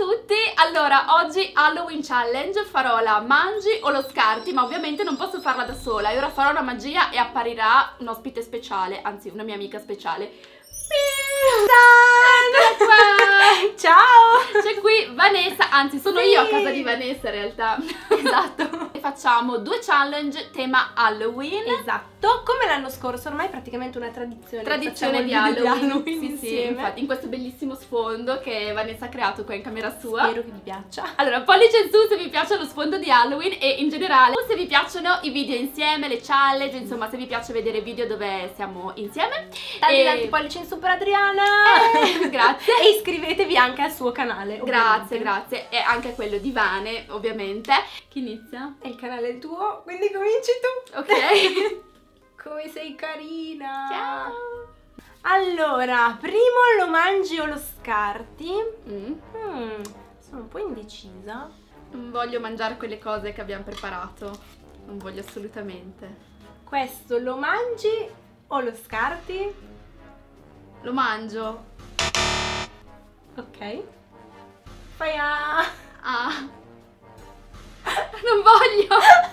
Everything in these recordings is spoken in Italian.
tutti! Allora, oggi Halloween Challenge farò la mangi o lo scarti, ma ovviamente non posso farla da sola. E ora farò una magia e apparirà un ospite speciale, anzi una mia amica speciale. Ciao! C'è qui Vanessa, anzi sono sì. io a casa di Vanessa in realtà. Esatto. E facciamo due challenge tema Halloween. Esatto, come l'anno scorso, ormai è praticamente una tradizione. Tradizione di Halloween. di Halloween. Sì, sì, infatti in questo bellissimo sfondo che Vanessa ha creato qua in camera sua. Spero che vi piaccia. Allora, pollice in su se vi piace lo sfondo di Halloween e in generale se vi piacciono i video insieme, le challenge, insomma se vi piace vedere video dove siamo insieme. Tanti e... tanti pollici in su per Adriana! Eh, grazie! e iscrivetevi anche al suo canale. Grazie, grazie. E anche a quello di Vane, ovviamente. Chi inizia? È il canale tuo, quindi cominci tu. Ok. Come sei carina! Ciao! Allora, primo lo mangi o lo scarti? Mm. Mm, sono un po' indecisa. Non voglio mangiare quelle cose che abbiamo preparato. Non voglio assolutamente. Questo lo mangi o lo scarti? Lo mangio. Ok. Fai a... Ah. Non voglio!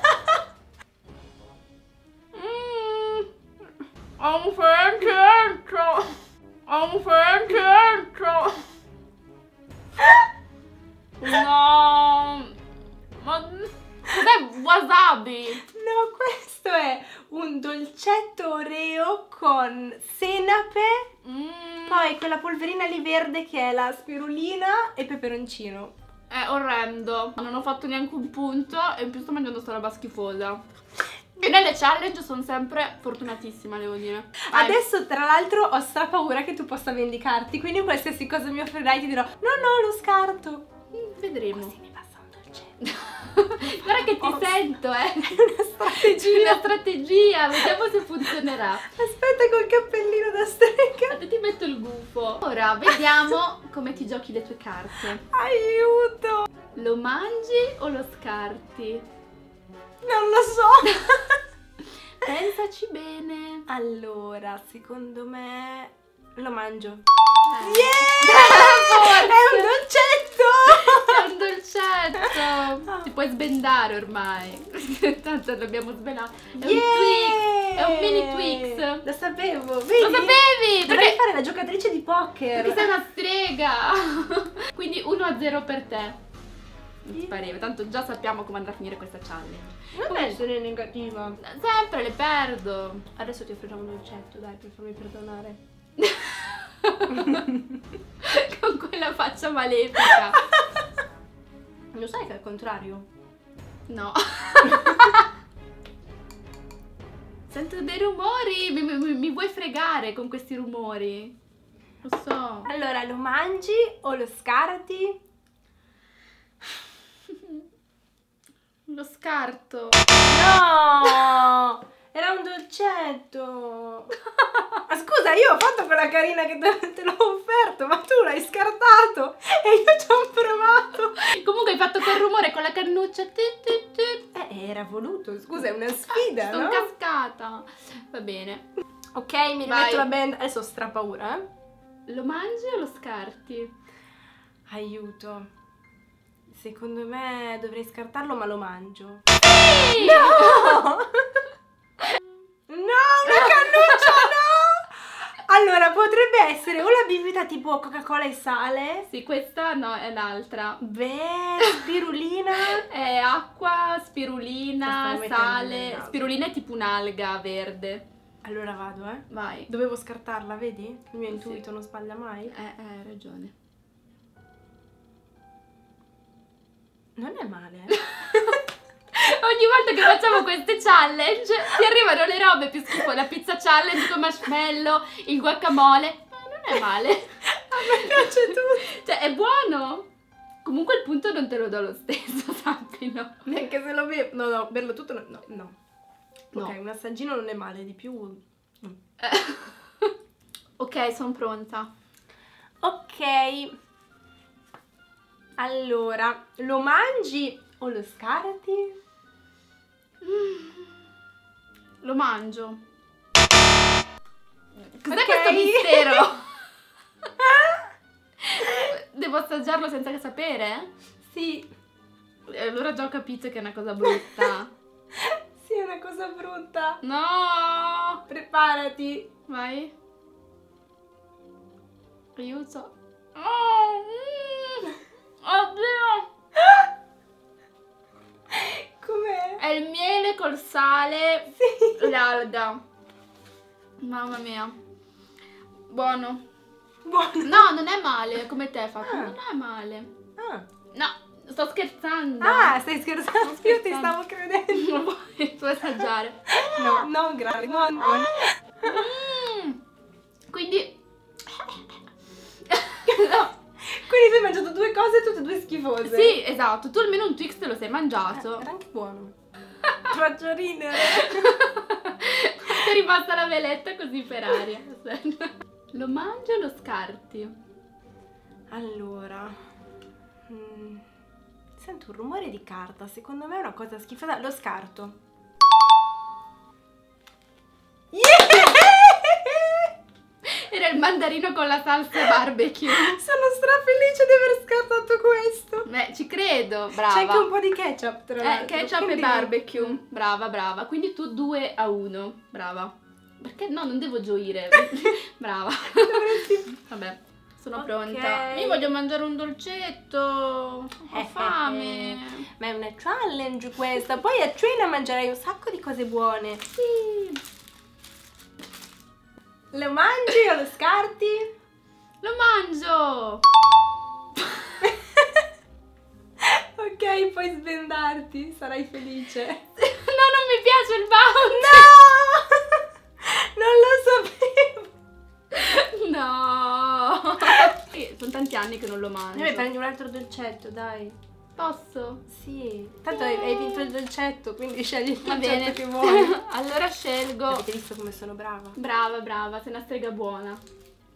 Dolcetto oreo con senape, mm. poi quella polverina lì verde che è la spirulina e peperoncino. È orrendo, non ho fatto neanche un punto e in più sto mangiando sta roba schifosa. E nelle challenge sono sempre fortunatissima, devo dire. Vai. Adesso, tra l'altro, ho stra paura che tu possa vendicarti, quindi qualsiasi cosa mi offrirai ti dirò no, no, lo scarto. Vedremo. Così mi passa un dolcetto. Guarda che ti sento, eh. È una strategia. Una strategia, vediamo se funzionerà. Aspetta col cappellino da strega. Aspetta, ti metto il gufo. Ora, vediamo come ti giochi le tue carte. Aiuto! Lo mangi o lo scarti? Non lo so. Pensaci bene. Allora, secondo me lo mangio. Eh. Yeah! È un dolcetto! Un dolcetto! Ti puoi sbendare ormai. Tanto l'abbiamo svenato. È yeah! un Twix! È un mini Twix! Lo sapevo, vedi? Lo sapevi! Dovrei perché... fare la giocatrice di poker! Perché sei una strega! Quindi 1-0 per te non ti pareva, tanto già sappiamo come andrà a finire questa challenge. Non Come... essere negativa. Sempre le perdo. Adesso ti offrirò un dolcetto, dai, per farmi perdonare. Con quella faccia malefica. Lo sai che è al contrario? No. Sento dei rumori, mi, mi, mi vuoi fregare con questi rumori? Lo so. Allora, lo mangi o lo scarti? Lo scarto. No! Era un dolcetto. Scusa, io ho fatto quella carina che te l'ho offerto, ma tu l'hai scartato e io ci ho provato. Comunque hai fatto quel rumore con la cannuccia. Eh, era voluto, scusa, è una sfida, Sto no? cascata. Va bene. Ok, mi rimetto la band. Adesso ho strapaura, eh. Lo mangi o lo scarti? Aiuto. Secondo me dovrei scartarlo ma lo mangio. Sì! No, Allora, potrebbe essere o la bibita tipo Coca-Cola e sale. Sì, questa no, è l'altra. Beh, spirulina. è acqua, spirulina, sale. Spirulina è tipo un'alga verde. Allora vado, eh. Vai. Dovevo scartarla, vedi? Il mio intuito sì. non sbaglia mai. Eh, eh, hai ragione. Non è male. Ogni volta che facciamo queste challenge ti arrivano le robe più schifo, la pizza challenge con marshmallow, il guacamole. Ma non è male. A me piace tutto. Cioè, è buono. Comunque il punto non te lo do lo stesso, sappilo. Neanche se lo bevo. No, no, berlo tutto no. no. no. Ok, un assaggino non è male, di più... Mm. ok, sono pronta. Ok. Allora, lo mangi o lo scarti? Lo mangio. Cos'è okay. questo mistero? devo assaggiarlo senza sapere? Sì, Eh, Allora già ho capito che è una cosa brutta. sì, è una cosa brutta. No! Preparati. Vai. Aiuto. Oh, mm. Oddio! Col sale, Sì. l'alga. Mamma mia. Buono. Buono. No, non è male, come te fatto. Ah. Non è male. Ah. No, sto scherzando. Ah, stai scherzando? Sto Io ti stavo credendo. Non vuoi, puoi assaggiare. No, non grazie. No, no. Mm. Quindi... No. Quindi tu hai mangiato due cose tutte e due schifose. Sì, esatto. Tu almeno un Twix te lo sei Eh, mangiato. Era anche buono. Ti faccio ridere. È rimasta la veletta così per aria. Lo mangi o lo scarti? Allora. mm, sento un rumore di carta. Secondo me è una cosa schifosa. Lo scarto. Yeah! Era il mandarino con la salsa barbecue. Sono strafelice di aver scartato questo. Beh, ci credo, brava. C'è anche un po' di ketchup tra Eh, l'altro. ketchup quindi- e barbecue. Brava, brava. Quindi tu 2 a 1. Brava. Perché no, non devo gioire. brava. Dovresti- Vabbè, sono Ok. pronta. Io voglio mangiare un dolcetto. Ho Eh, fame. Ma è una challenge questa. Poi a cena mangerai un sacco di cose buone. Sì. Lo mangi o lo scarti? Lo mangio. ok, puoi sbendarti, sarai felice. no, non mi piace il bounce. No! Non lo sapevo. No. Sono tanti anni che non lo mangio. Vabbè, prendi un altro dolcetto, dai. Posso? Sì. Tanto hai, hai vinto il dolcetto, quindi scegli il dolcetto che vuoi. allora scelgo. Avete visto come sono brava? Brava, brava, sei una strega buona.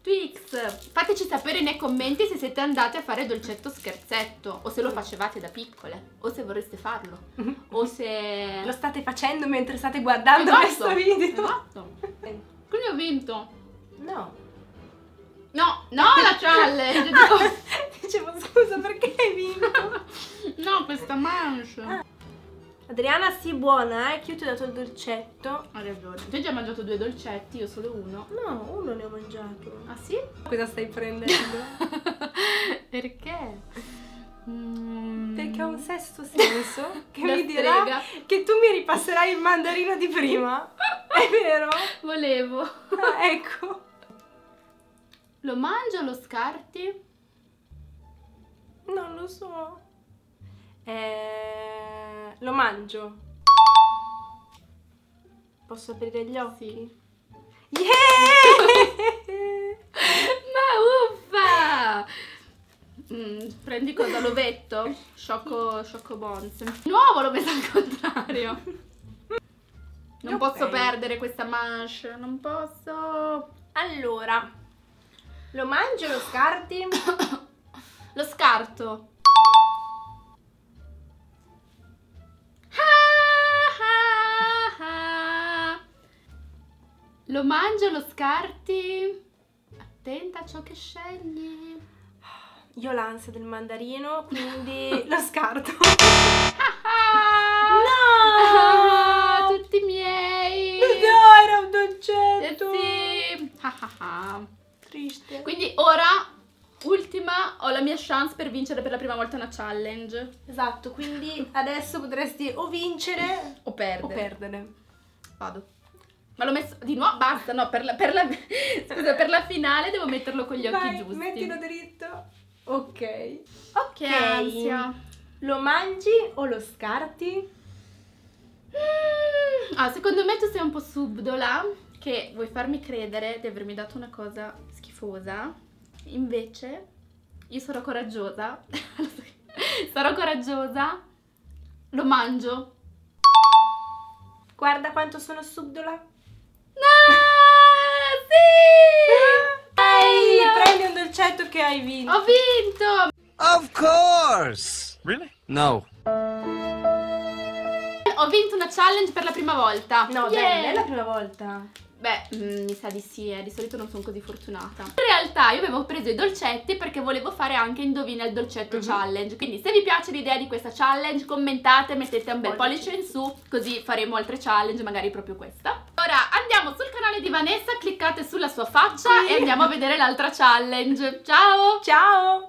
Twix, fateci sapere nei commenti se siete andati a fare dolcetto scherzetto o se lo facevate da piccole o se vorreste farlo o se Lo state facendo mentre state guardando Esatto, questo video? Esatto. Quindi ho vinto. No. No, no la challenge. dico- Dicevo scusa perché hai vinto? no, Ah. Adriana, sì, buona, eh? Che io ti ho dato il dolcetto. Hai ragione. Tu hai già mangiato due dolcetti, io solo uno. No, uno ne ho mangiato. Ah sì? Cosa stai prendendo? Perché? Mm. Perché ha un sesto senso che mi dirà strega. che tu mi ripasserai il mandarino di prima. È vero? Volevo. Ah, ecco. Lo mangio o lo scarti? Non lo so. Eh, lo mangio. Posso aprire gli occhi? Yeah! Ma uffa! Mm, prendi cosa? L'ovetto? Sciocco, sciocco Bones. Nuovo l'ho messo al contrario. Non Ok. posso perdere questa manche, non posso. allora, lo mangio o lo scarti? Lo scarto. Lo mangio, lo scarti. Attenta a ciò che scegli. Io ho l'ansia del mandarino, quindi lo scarto. Ah, No! tutti miei. No, era un Eh dolcetto. sì. Ah, ah, ah. Triste. Quindi ora, ultima, ho la mia chance per vincere per la prima volta una challenge. Esatto, quindi adesso potresti o vincere O perdere. o perdere. Vado. Ma l'ho messo di nuovo? Basta, no, per la, per la- scusa, per la finale devo metterlo con gli occhi Vai, giusti. mettilo dritto. Ok. Ok. Che ansia. Lo mangi o lo scarti? Mm, Ah, secondo me tu sei un po' subdola, che vuoi farmi credere di avermi dato una cosa schifosa. Invece, io sarò coraggiosa. sarò coraggiosa. Lo mangio. Guarda quanto sono subdola. Sì! Dai, Bello! prendi un dolcetto che hai vinto. Ho vinto! Of course! Really? No. Ho vinto una challenge per la prima volta. No, Yeah! dai, non è la prima volta. Beh, mm, mi sa di sì, eh. di solito non sono così fortunata. In realtà io avevo preso i dolcetti perché volevo fare anche Indovina il dolcetto Mhm. challenge. Quindi se vi piace l'idea di questa challenge, commentate, mettete un bel Pollice. pollice in su, così faremo altre challenge, magari proprio questa. Ora andiamo sul canale di Vanessa, cliccate sulla sua faccia Qui. e andiamo a vedere l'altra challenge. Ciao! Ciao!